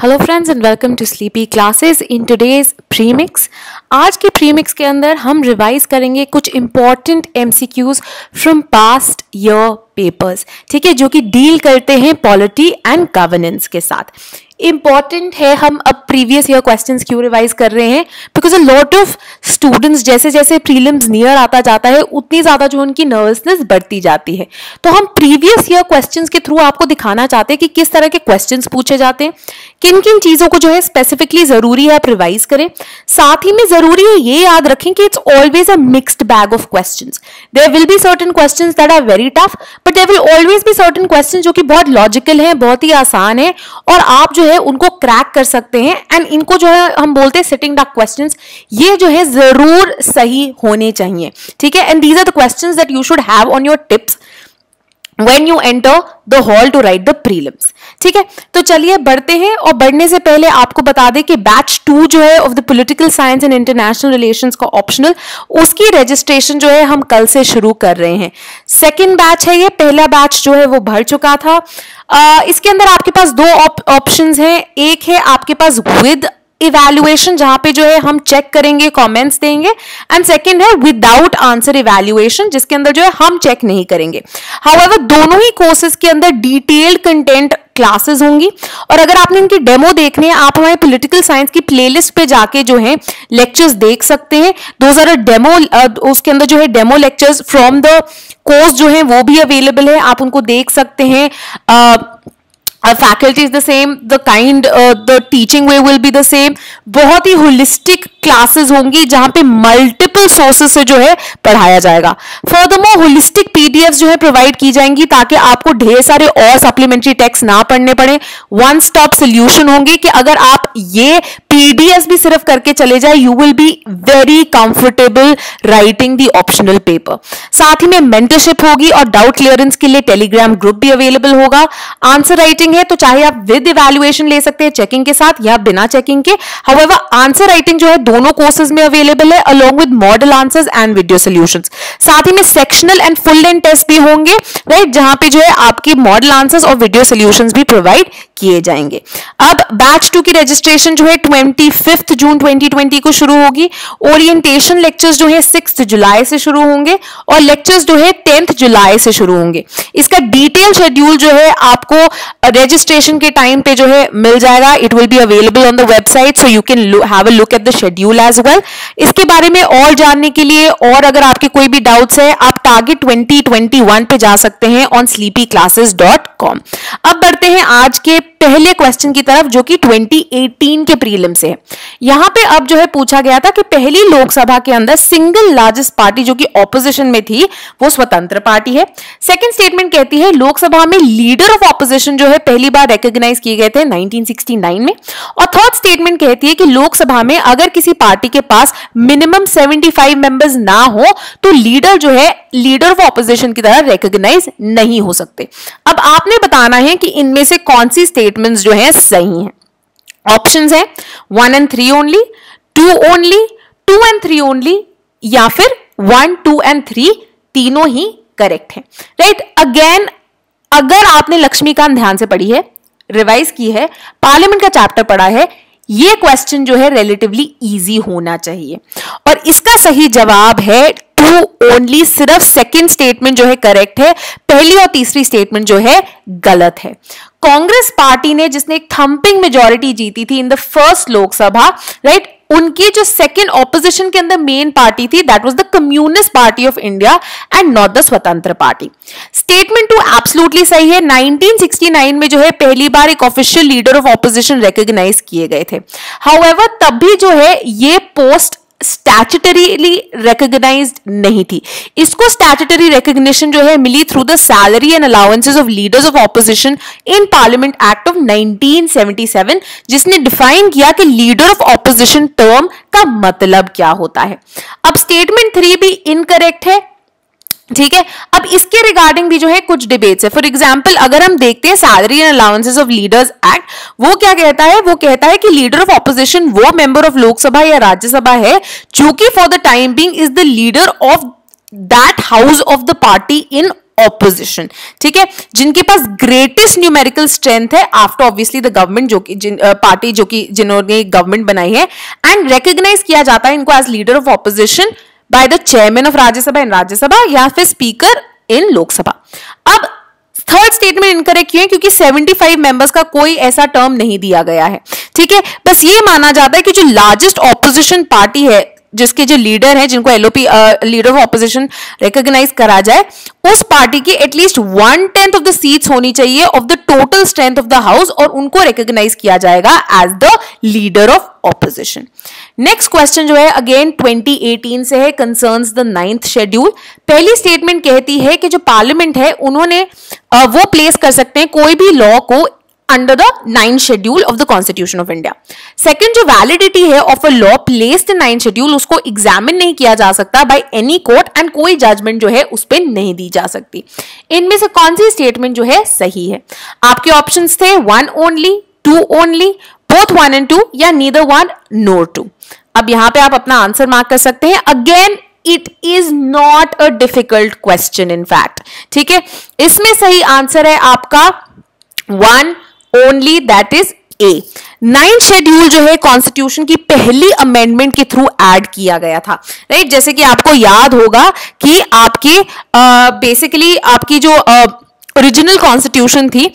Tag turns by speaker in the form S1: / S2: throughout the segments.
S1: Hello friends and welcome to Sleepy Classes in today's premix आज के premix के अंदर हम रिवाइज करेंगे कुछ important MCQs from past year papers ठीक है, जो कि डील करते हैं पॉलिटी एंड गवर्नेंस के साथ। इंपॉर्टेंट है, हम अब प्रीवियस ईयर क्वेश्चंस क्यों रिवाइज कर रहे हैं? Because a lot of students जैसे जैसे प्रीलिम्स नियर आता जाता है, उतनी ज़्यादा जो उनकी नर्वसनेस बढ़ती जाती है। तो हम प्रीवियस ईयर क्वेश्चंस के थ्रू आपको दिखाना चाहते हैं कि किस तरह के क्वेश्चन पूछे जाते हैं। किन किन चीज़ों को जो है स्पेसिफिकली ज़रूरी है आप रिवाइज करें। साथ ही में ज़रूरी है ये याद रखें कि it's always a mixed bag of question there will be certain question that are very tough but there will always be certain question जो कि बहुत लॉजिकल है, बहुत ही आसान है, और आप जो है उनको क्रैक कर सकते हैं एंड इनको जो है, हम बोलते हैं सिटिंग डाक क्वेश्चन ये जो है ज़रूर सही होने चाहिए, ठीक है? And these are the question that you should have on your tips when you enter the hall to write the prelims. ठीक है? तो चलिए बढ़ते हैं और बढ़ने से पहले आपको बता दें कि बैच टू जो है of the political science and international relations का ऑप्शनल उसकी रजिस्ट्रेशन जो है हम कल से शुरू कर रहे हैं। सेकेंड बैच है ये पहला बैच जो है वो भर चुका था। आ, इसके अंदर आपके पास दो ऑप्शंस हैं। एक है आपके पास विद इवेल्युएशन जहाँ पे जो है हम चेक करेंगे कमेंट्स देंगे एंड सेकंड है विदाउट आंसर इवेल्युएशन जिसके अंदर जो है हम चेक नहीं करेंगे। हाउएवर दोनों ही कोर्सेज के अंदर डिटेल्ड कंटेंट क्लासेस होंगी और अगर आपने इनकी डेमो देखने हैं आप हमारे पॉलिटिकल साइंस की प्लेलिस्ट पे जाके जो है लेक्चर्स देख सकते हैं। दो आर डेमो उसके अंदर जो है demo lectures from the course जो है वो भी अवेलेबल है आप उनको देख सकते हैं। uh, our faculty is the same the kind uh, the teaching way will be the same बहुत ही होलिस्टिक क्लासेस होंगी जहाँ पे मल्टीपल सोर्सेस से जो है पढ़ाया जाएगा। फर्दरमोर होलिस्टिक पीडीएफ जो है प्रोवाइड की जाएँगी ताकि आपको ढेर सारे और सप्लीमेंट्री टेक्स्ट ना पढ़ने पड़े। वन स्टॉप सोल्यूशन होंगे कि अगर आप ये पीडीएफ भी सिर्फ़ करके चले जाए you will be very comfortable writing the optional paper साथ ही में मेंटरशिप होगी और डाउट क्लियरेंस के लिए टेलीग्राम ग्रुप भी अवेलेबल होगा। आंसर राइटिंग है तो चाहे आप विद इवेल्युएशन ले सकते हैं चेकिंग के साथ या बिना चेकिंग के। हाउएवर आंसर राइटिंग जो है दोनों कोर्सेज में अवेलेबल है along with model answers and video solutions साथ ही में sectional and full length test भी होंगे राइट जहाँ पे जो है आपके मॉडल आंसर्स और वीडियो सोल्यूशंस भी प्रोवाइड किए जाएँगे। अब बैच टू की रजिस्ट्रेशन जो है ट्वेंटी फिफ्थ जून 2020 को शुरू होगी। ओरिएंटेशन लेक्चर्स जो है सिक्स जुलाई से शुरू होंगे और लेक्चर्स जो है टेंथ जुलाई से शुरू होंगे। इसका डिटेल शेड्यूल जो है, आपको रजिस्ट्रेशन के टाइम पे जो है मिल जाएगा। It will be available on the website so you can have a look at the schedule as well इसके बारे में और जानने के लिए और अगर आपके कोई भी डाउट्स है, आप टारगेट 2021 पे जा सकते हैं on Sleepy Classes dot com अब बढ़ते हैं आज के पहले क्वेश्चन की तरफ़, जो कि 2018 के प्रीलिम से है। यहाँ पे अब जो है पूछा गया था कि पहली लोकसभा के अंदर सिंगल लार्जेस्ट पार्टी जो कि ऑपोजिशन में थी, वो स्वतंत्र पार्टी है। सेकंड स्टेटमेंट कहती है, लोकसभा में लीडर ऑफ़ ऑपोजिशन जो है पहली बार रिकॉग्नाइज किए गए थे 1969 में। और थर्ड स्टेटमेंट कहती है कि लोकसभा में अगर किसी पार्टी के पास मिनिमम 75 मेंबर्स ना हो तो लीडर जो है लीडर ऑफ़ ऑपोजिशन की तरह रिकॉग्नाइज नहीं हो सकते। अब आपने बताना है कि इनमें से कौन सी स्टेटमेंट्स जो है सही हैं। ऑप्शंस है one and three only two only two and three only या फिर वन टू एंड थ्री तीनों ही करेक्ट है। राइट अगेन अगर आपने लक्ष्मीकांत ध्यान से पढ़ी है रिवाइज की है पार्लियामेंट का चैप्टर पढ़ा है, ये क्वेश्चन जो है रिलेटिवली इजी होना चाहिए। और इसका सही जवाब है टू ओनली सिर्फ़ सेकंड स्टेटमेंट जो है करेक्ट है, पहली और तीसरी स्टेटमेंट जो है गलत है। कांग्रेस पार्टी ने जिसने एक थंपिंग मेजोरिटी जीती थी in the first Lok Sabha right उनकी जो सेकेंड ऑपोजिशन के अंदर मेन पार्टी थी that was the Communist Party of India and not the Swatantra party statement two absolutely सही है। 1969 में जो है पहली बार एक official leader of opposition recognise किए गए थे। हाउएवर तब भी जो है ये पोस्ट स्टैचुटरीली रिकग्नाइज नहीं थी। इसको स्टैचुटरी रिकग्निशन जो है मिली through the salary and allowances of leaders of opposition in parliament act of 1977 जिसने डिफाइन किया कि लीडर ऑफ़ ऑपोजिशन टर्म का मतलब क्या होता है। अब स्टेटमेंट थ्री भी इनकरेक्ट है ठीक है? अब इसके रिगार्डिंग भी जो है कुछ डिबेट्स है। फॉर एग्ज़ाम्पल अगर हम देखते हैं salary and allowances of leaders act वो क्या कहता है? वो कहता है कि लीडर ऑफ़ ऑपोजिशन वो मेंबर ऑफ़ लोकसभा या राज्यसभा है, जो कि for the time being is the leader of that house of the party in opposition ठीक है? जिनके पास ग्रेटेस्ट न्यूमेरिकल स्ट्रेंथ है आफ्टर ऑब्वियसली द गवर्नमेंट जो कि, जिन पार्टी जो कि, जिन्होंने गवर्नमेंट बनाई है एंड रिकग्नाइज किया जाता है इनको as leader of opposition by the chairman of Rajya Sabha in Rajya Sabha या फिर स्पीकर इन लोकसभा अब थर्ड स्टेटमेंट इनकरेक्ट क्यों है? क्योंकि 75 मेंबर्स का कोई ऐसा टर्म नहीं दिया गया है। ठीक है? बस ये माना जाता है कि जो लार्जेस्ट ऑपोजिशन पार्टी है जिसके जो लीडर हैं, जिनको LOP leader of opposition recognise करा जाए, उस पार्टी की at least one tenth of the seats होनी चाहिए of the total strength of the house और उनको रिकॉग्नाइज किया जाएगा as the leader of opposition next question जो है अगेन 2018 से है कंसर्न्स द नाइन्थ शेड्यूल पहली स्टेटमेंट कहती है कि जो पार्लियामेंट है, उन्होंने वो प्लेस कर सकते हैं, कोई भी लॉ को under the nine schedule of the constitution of India second जो वैलिडिटी है of a law placed in nine schedule उसको एग्जामिन नहीं किया जा सकता बाय एनी कोर्ट एंड कोई जजमेंट जो है उस पर नहीं दी जा सकती। इनमें से कौन सी स्टेटमेंट जो है सही है? आपके ऑप्शन थे one only two only both one and two या नीदर वन नोर टू अब यहाँ पे आप अपना आंसर मार्क कर सकते हैं। Again it is not a difficult question in fact ठीक है? इसमें सही आंसर है आपका one only that is a nine schedule जो है कॉन्स्टिट्यूशन की पहली अमेंडमेंट के थ्रू ऐड किया गया था। Right right? जैसे कि आपको याद होगा कि आपके बेसिकली uh, आपकी जो ओरिजिनल uh, कॉन्स्टिट्यूशन थी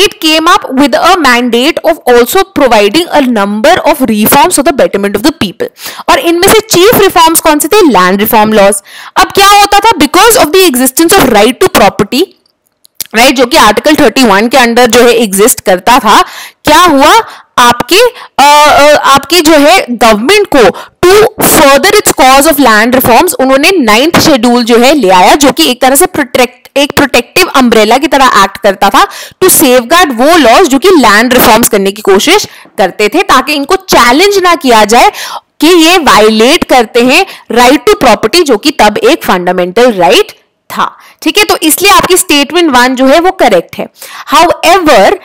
S1: it came up with a mandate of also providing a number of reforms for the betterment of the people. और इनमें से चीफ रिफॉर्म्स कौन से थे? लैंड रिफॉर्म लॉज अब क्या होता था? Because of the existence of right to property right जो कि आर्टिकल 31 के अंडर जो है एग्जिस्ट करता था क्या हुआ? आपके आ, आपकी जो है गवर्नमेंट को to further its cause of land reforms उन्होंने नाइन्थ शेड्यूल जो है ले आया जो कि एक तरह से प्रोटेक्ट एक प्रोटेक्टिव अम्ब्रेला की तरह एक्ट करता था टू सेव वो लॉज जो कि लैंड रिफॉर्म्स करने की कोशिश करते थे ताकि इनको चैलेंज ना किया जाए कि ये वायलेट करते हैं राइट टू प्रॉपर्टी जो कि तब एक फंडामेंटल राइट right था। ठीक है? तो इसलिए आपकी स्टेटमेंट वन जो है वो करेक्ट है। However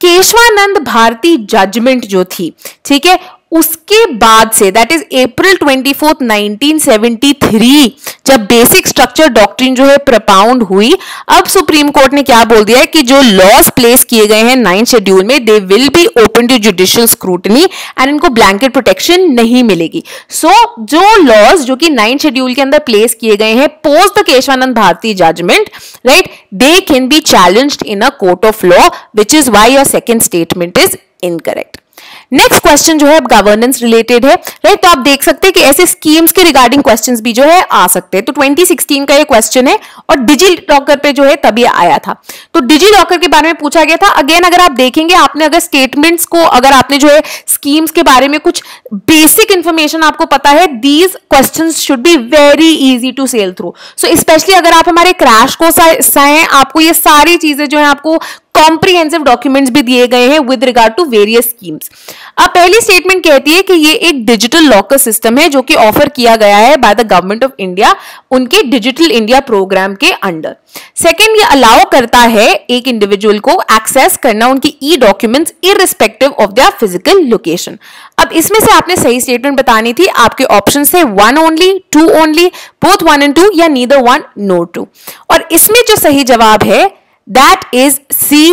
S1: Kesavananda Bharati judgement जो थी, ठीक है? उसके बाद से that is April twenty fourth nineteen seventy three जब बेसिक स्ट्रक्चर डॉक्ट्रिन जो है प्रपाउंड हुई अब सुप्रीम कोर्ट ने क्या बोल दिया है कि जो लॉज प्लेस किए गए हैं नाइन शेड्यूल में they will be open to judicial scrutiny and इनको ब्लैंकेट प्रोटेक्शन नहीं मिलेगी। सो so, जो लॉज जो कि नाइन शेड्यूल के अंदर प्लेस किए गए हैं post the Kesavananda Bharati judgement right they can be challenge in a court of law which is why your second statement is incorrect next question जो है अब गवर्नेंस रिलेटेड है। राइट तो आप देख सकते हैं कि ऐसे स्कीम्स के रिगार्डिंग क्वेश्चंस भी जो है आ सकते हैं। तो 2016 का ये क्वेश्चन है और डिजी लॉकर पे जो है तभी आया था। तो डिजी लॉकर के बारे में पूछा गया था। अगेन अगर आप देखेंगे आपने अगर स्टेटमेंट्स को अगर आपने जो है स्कीम्स के बारे में कुछ बेसिक इंफॉर्मेशन आपको पता है these question should be very easy to sail through so specially अगर आप हमारे क्रैश को सा, हैं आपको ये सारी चीज़ें जो है आपको कॉम्प्रीहेंसिव डॉक्यूमेंट्स भी दिए गए हैं with regard to various schemes अब पहली स्टेटमेंट कहती है कि ये एक डिजिटल लॉकर सिस्टम है जो कि ऑफ़र किया गया है by the government of India उनके डिजिटल इंडिया प्रोग्राम के अंडर सेकेंड ये अलाउ करता है एक इंडिविजुअल को एक्सेस करना उनकी e documents irrespective of their physical location अब इसमें से आपने सही स्टेटमेंट बतानी थी, आपके ऑप्शन से one only two only both one and two या नीदर वन नो टू और इसमें जो सही जवाब है that is C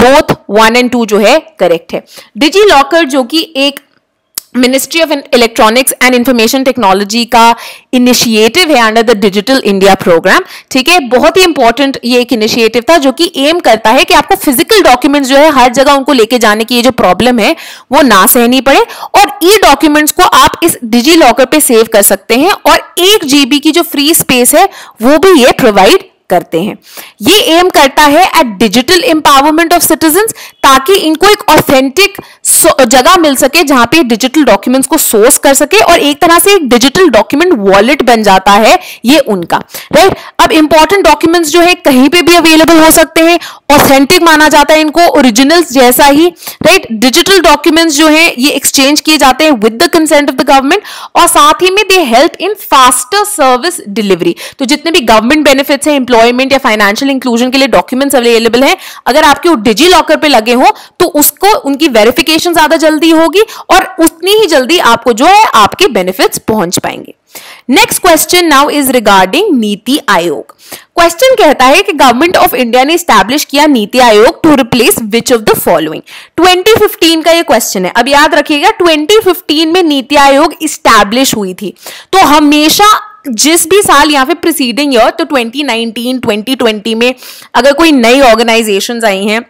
S1: both one and two जो है करेक्ट है। डिजी लॉकर जो कि एक ministry of electronics and information technology का इनिशिएटिव है under the digital India program ठीक है? बहुत ही इंपॉर्टेंट ये एक इनिशिएटिव था जो कि एम करता है कि आपको फ़िज़िकल डॉक्यूमेंट्स जो है हर जगह उनको लेके जाने की ये जो प्रॉब्लम है, वो ना सहनी पड़े और ई डॉक्यूमेंट्स को आप इस डिजी लॉकर पे सेव कर सकते हैं और एक जीबी की जो फ्री स्पेस है, वो भी ये प्रोवाइड करते हैं। ये एम करता है at digital empowerment of citizen ताकि इनको एक ऑथेंटिक जगह मिल सके जहाँ पे डिजिटल डॉक्यूमेंट्स को सोर्स कर सके और एक तरह से एक डिजिटल डॉक्यूमेंट वॉलेट बन जाता है ये उनका राइट अब इंपॉर्टेंट डॉक्यूमेंट्स जो है कहीं पे भी अवेलेबल हो सकते हैं ऑथेंटिक माना जाता है इनको ओरिजिनल्स जैसा ही राइट डिजिटल डॉक्यूमेंट्स जो है ये एक्सचेंज किए जाते हैं with the consent of the government और साथ ही में they help in faster service delivery तो जितने भी गवर्नमेंट बेनिफिट्स हैं एम्प्लॉयमेंट या फाइनेंशियल इंक्लूजन के लिए डॉक्यूमेंट्स अवेलेबल हैं, अगर आपके डिजी लॉकर पे लगे हो तो उसको उनकी वेरिफिकेशन नोटिफिकेशन ज़्यादा जल्दी होगी और उतनी ही जल्दी आपको जो है आपके बेनिफिट्स पहुँच पाएँगे। Next question now is regarding NITI Aayog. Question कहता है कि गवर्नमेंट ऑफ़ इंडिया ने स्टैब्लिश किया NITI Aayog to replace which of the following 2015 का ये क्वेश्चन है। अब याद रखिएगा 2015 में नीति आयोग स्टैब्लिश हुई थी। तो हमेशा जिस भी साल यहाँ पे प्रिसीडिंग ईयर तो 2019 2020 में अगर कोई नई ऑर्गेनाइजेशंस आई हैं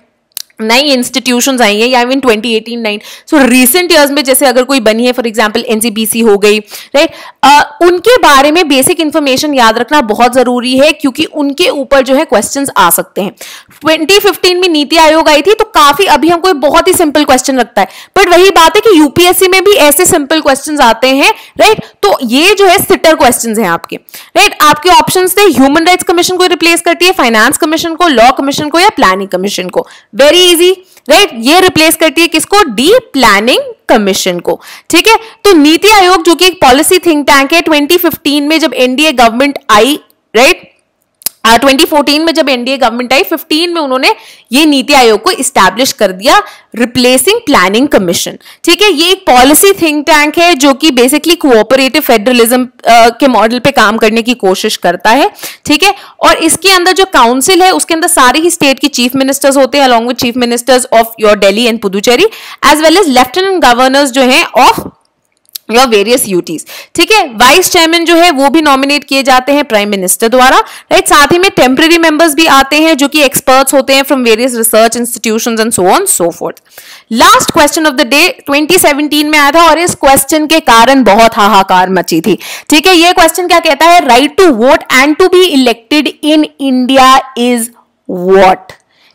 S1: नई इंस्टीट्यूशंस आई हैं या even 2018 nine so recent years में जैसे अगर कोई बनी है फॉर एग्जांपल एनसीबीसी हो गई राइट right? uh, उनके बारे में बेसिक इन्फॉर्मेशन याद रखना बहुत ज़रूरी है क्योंकि उनके ऊपर जो है क्वेश्चंस आ सकते हैं 2015 में नीति आयोग आई थी तो काफ़ी अभी हमको बहुत ही सिंपल क्वेश्चन लगता है बट वही बात है कि यूपीएससी में भी ऐसे सिंपल क्वेश्चन आते हैं राइट right? तो ये जो है सिटर क्वेश्चन है आपके राइट right? आपके ऑप्शन थे ह्यूमन राइट्स कमीशन को रिप्लेस करती है फाइनेंस कमीशन को लॉ कमीशन को या प्लानिंग कमीशन को वेरी इजी राइट ये रिप्लेस करती है किसको? डी प्लानिंग कमीशन को, ठीक है? तो नीति आयोग, जो कि एक पॉलिसी थिंक टैंक है 2015 में जब एनडीए गवर्नमेंट आई राइट ट्वेंटी फोर्टीन में जब एनडीए गवर्नमेंट आई फिफ्टीन में उन्होंने ये नीति आयोग को इस्टेब्लिश कर दिया रिप्लेसिंग प्लानिंग कमीशन ठीक है, ये एक पॉलिसी थिंक टैंक है जो कि बेसिकली कोऑपरेटिव फेडरलिज्म के मॉडल पे काम करने की कोशिश करता है। ठीक है, और इसके अंदर जो काउंसिल है, उसके अंदर सारे ही स्टेट की चीफ मिनिस्टर्स होते हैं along with chief ministers of your Delhi and Puducherry as well as lieutenant governors जो है ऑफ़ या वेरियस यूटीज ठीक है? वाइस चेयरमैन जो है, वो भी नॉमिनेट किए जाते हैं प्राइम मिनिस्टर द्वारा राइट साथ ही में टेम्पररी मेंबर्स भी आते हैं जो कि एक्सपर्ट्स होते हैं from various research institutions and so on so fourth last question of the day 2017 में आया था और इस क्वेश्चन के कारण बहुत हाहाकार मची थी। ठीक है? ये क्वेश्चन क्या कहता है? Right to vote and to be elected in India is what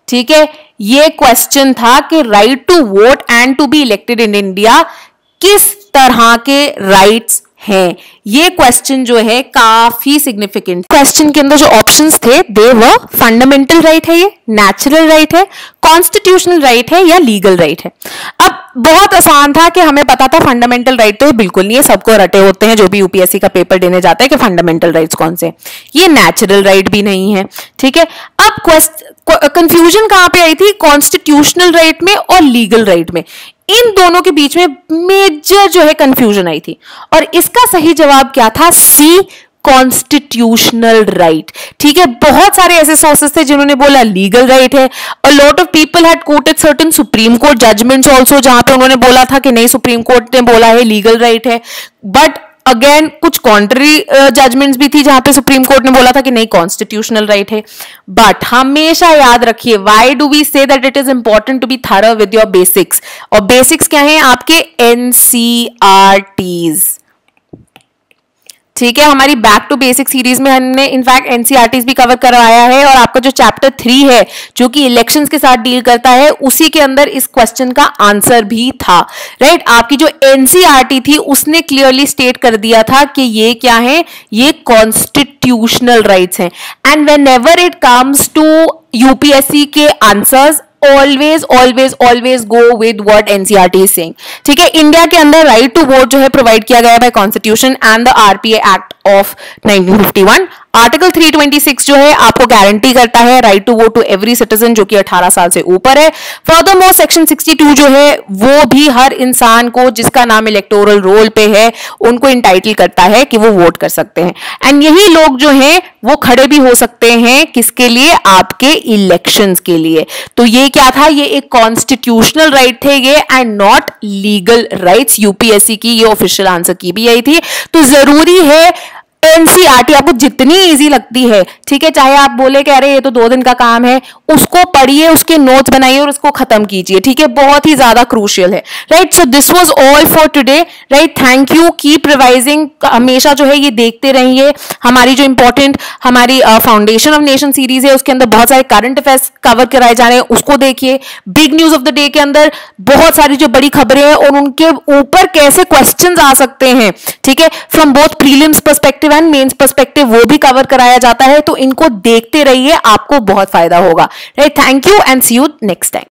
S1: ठीक है? ये क्वेश्चन था कि right to vote and to be elected in India किस तरह के राइट्स हैं। ये क्वेश्चन जो है काफ़ी सिग्निफिकेंट क्वेश्चन के अंदर जो ऑप्शंस थे दे वो फंडामेंटल राइट है ये नेचुरल राइट है कॉन्स्टिट्यूशनल राइट है या लीगल राइट है। अब बहुत आसान था कि हमें पता था फंडामेंटल राइट तो बिल्कुल नहीं है, सबको रटे होते हैं, जो भी यूपीएससी का पेपर देने जाता है कि फंडामेंटल राइट्स कौन से ये नेचुरल राइट भी नहीं है, ठीक है? अब क्वेश्चन कंफ्यूजन कहाँ पे आई थी? कॉन्स्टिट्यूशनल राइट में और लीगल राइट में। इन दोनों के बीच में मेजर जो है कंफ्यूजन आई थी। और इसका सही जवाब क्या था? सी कॉन्स्टिट्यूशनल राइट ठीक है? बहुत सारे ऐसे सोर्सेस थे जिन्होंने बोला लीगल राइट है। A lot of people had quoted certain supreme court judgments also जहाँ पे उन्होंने बोला था कि नहीं सुप्रीम कोर्ट ने बोला है लीगल राइट है। बट अगेन कुछ कॉन्ट्री जजमेंट्स uh, भी थी जहाँ पे सुप्रीम कोर्ट ने बोला था कि नहीं कॉन्स्टिट्यूशनल राइट है। बट हमेशा याद रखिए why do we say that it is important to be thorough with your basics और बेसिक्स क्या है? आपके एनसीआरटीज ठीक है, हमारी बैक टू बेसिक सीरीज़ में हमने इनफैक्ट एनसीआरटीज भी कवर करवाया है और आपका जो चैप्टर थ्री है, जो कि इलेक्शंस के साथ डील करता है, उसी के अंदर इस क्वेश्चन का आंसर भी था राइट आपकी जो एनसीआरटी थी, उसने क्लियरली स्टेट कर दिया था कि ये क्या है? ये कॉन्स्टिट्यूशनल राइट्स हैं। And whenever it comes to UPSC के answers always always always go with what NCERT Singh ठीक है? इंडिया के अंदर राइट टू वोट जो है प्रोवाइड किया गया by constitution and the RPA act of 1951 article 326 जो है, आपको गारंटी करता है right to vote to every citizen जो कि 18 साल से ऊपर है। फर्दर मोर सेक्शन 62 जो है, वो भी हर इंसान को जिसका नाम इलेक्टोरल रोल पे है, उनको इंटाइटल करता है कि वो वोट कर सकते हैं। एंड यही लोग जो हैं, वो खड़े भी हो सकते हैं किसके लिए? आपके इलेक्शन के लिए। तो ये क्या था? ये एक कॉन्स्टिट्यूशनल राइट थे ये and not legal rights UPSC की ये ऑफिशियल आंसर की भी आई थी। तो ज़रूरी है एनसीआरटी आपको जितनी इजी लगती है, ठीक है? चाहे आप बोले कह रहे ये तो दो दिन का काम है। उसको पढ़िए, उसके नोट्स बनाइए और उसको खत्म कीजिए, ठीक है? बहुत ही ज़्यादा क्रूशियल है right so this was all for today right thank you keep revising हमेशा जो है ये देखते रहिए। हमारी जो इंपॉर्टेंट हमारी फाउंडेशन ऑफ़ नेशन सीरीज़ है, उसके अंदर बहुत सारे करंट अफेयर्स कवर कराए जा रहे हैं, उसको देखिए। Big news of the day के अंदर बहुत सारी जो बड़ी खबरें हैं और उनके ऊपर कैसे क्वेश्चन आ सकते हैं, ठीक है? From both prelims perspective and mains perspective वो भी कवर कराया जाता है तो इनको देखते रहिए, आपको बहुत फ़ायदा होगा। Right thank you and see you next time